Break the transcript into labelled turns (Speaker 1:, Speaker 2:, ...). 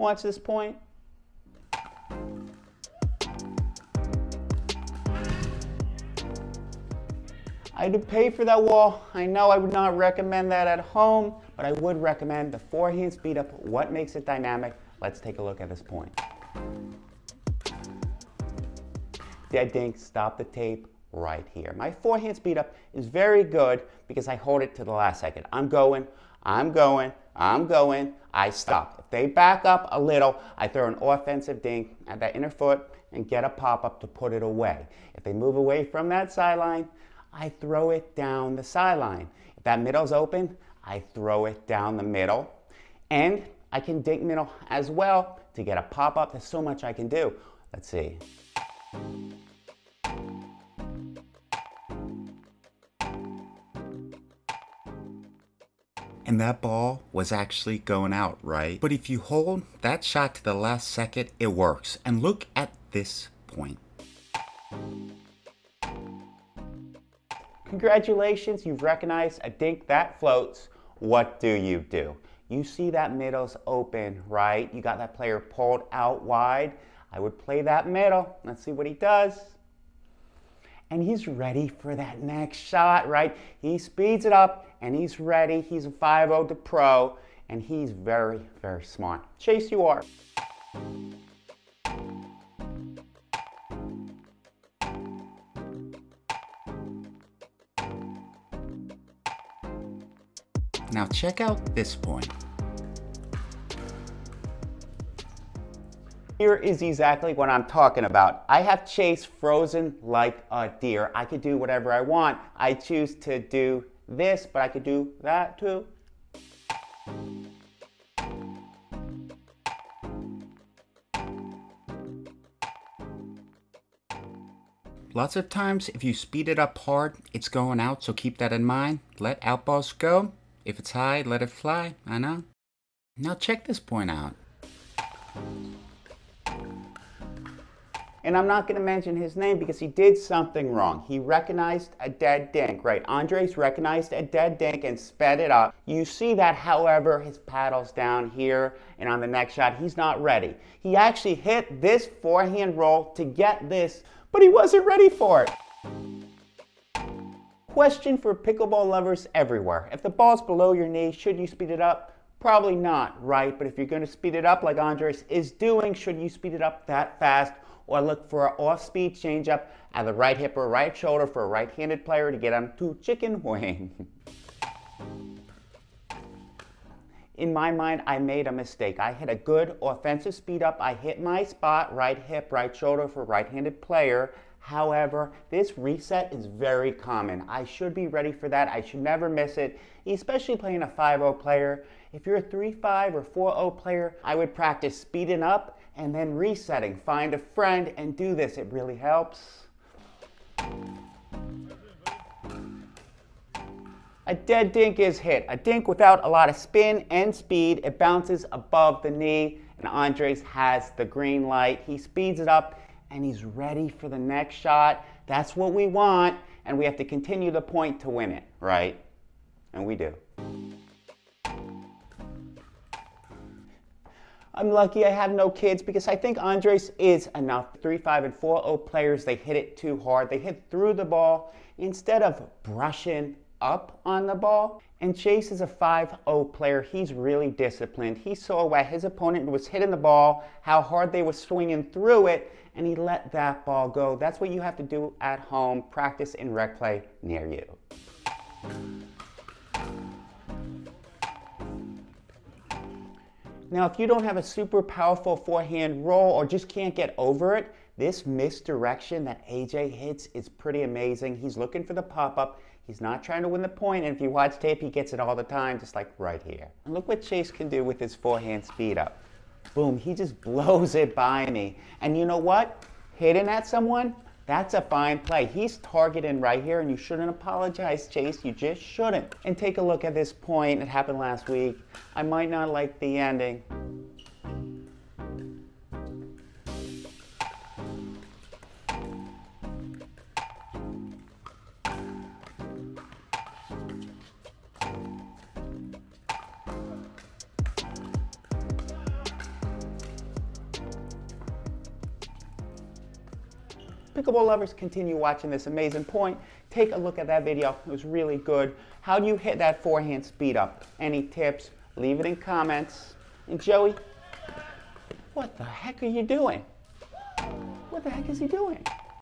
Speaker 1: Watch this point. I had to pay for that wall. I know I would not recommend that at home, but I would recommend the forehand speed up. What makes it dynamic? Let's take a look at this point. Dead dink, stop the tape right here. My forehand speed up is very good because I hold it to the last second. I'm going, I'm going, I'm going, I stop. If they back up a little, I throw an offensive dink at that inner foot and get a pop up to put it away. If they move away from that sideline, I throw it down the sideline. If that middle's open, I throw it down the middle. And I can dink middle as well to get a pop-up. There's so much I can do. Let's see.
Speaker 2: And that ball was actually going out, right? But if you hold that shot to the last second, it works. And look at this point.
Speaker 1: Congratulations, you've recognized a dink that floats. What do you do? You see that middle's open, right? You got that player pulled out wide. I would play that middle. Let's see what he does. And he's ready for that next shot, right? He speeds it up and he's ready. He's a 5-0 to pro and he's very, very smart. Chase, you are.
Speaker 2: Now check out this point.
Speaker 1: Here is exactly what I'm talking about. I have Chase frozen like a deer. I could do whatever I want. I choose to do this, but I could do that too.
Speaker 2: Lots of times, if you speed it up hard, it's going out, so keep that in mind. Let outballs go, if it's high, let it fly. I know. Now check this point out.
Speaker 1: And I'm not going to mention his name because he did something wrong. He recognized a dead dink, right? Andres recognized a dead dink and sped it up. You see that, however, his paddle's down here, and on the next shot, he's not ready. He actually hit this forehand roll to get this, but he wasn't ready for it. Question for pickleball lovers everywhere. If the ball's below your knee, should you speed it up? Probably not, right? But if you're going to speed it up like Andres is doing, should you speed it up that fast? Or look for an off-speed changeup at the right hip or right shoulder for a right-handed player to get onto chicken wing. in my mind, I made a mistake. I hit a good offensive speed up. I hit my spot, right hip, right shoulder for right-handed player. However, this reset is very common. I should be ready for that. I should never miss it, especially playing a 5-0 player. If you're a 3-5 or 4-0 player, I would practice speeding up and then resetting. Find a friend and do this. It really helps. A dead dink is hit. A dink without a lot of spin and speed. It bounces above the knee, and Andres has the green light. He speeds it up and he's ready for the next shot. That's what we want, and we have to continue the point to win it, right? And we do. I'm lucky I have no kids because I think Andres is enough. 3, 5, and 4 0 players, they hit it too hard. They hit through the ball instead of brushing up on the ball. And Chase is a 5-0 player. He's really disciplined. He saw where his opponent was hitting the ball, how hard they were swinging through it, and he let that ball go. That's what you have to do at home. Practice in rec play near you. Now, if you don't have a super powerful forehand roll or just can't get over it, this misdirection that AJ hits is pretty amazing. He's looking for the pop-up. He's not trying to win the point. and if you watch tape, he gets it all the time, just like right here. And look what Chase can do with his forehand speed up. Boom, he just blows it by me. And you know what? Hitting at someone, that's a fine play. He's targeting right here, and you shouldn't apologize, Chase. You just shouldn't. And take a look at this point. It happened last week. I might not like the ending. Pickleball lovers, continue watching this amazing point. Take a look at that video. It was really good. How do you hit that forehand speed up? Any tips? Leave it in comments. And Joey, what the heck are you doing? What the heck is he doing?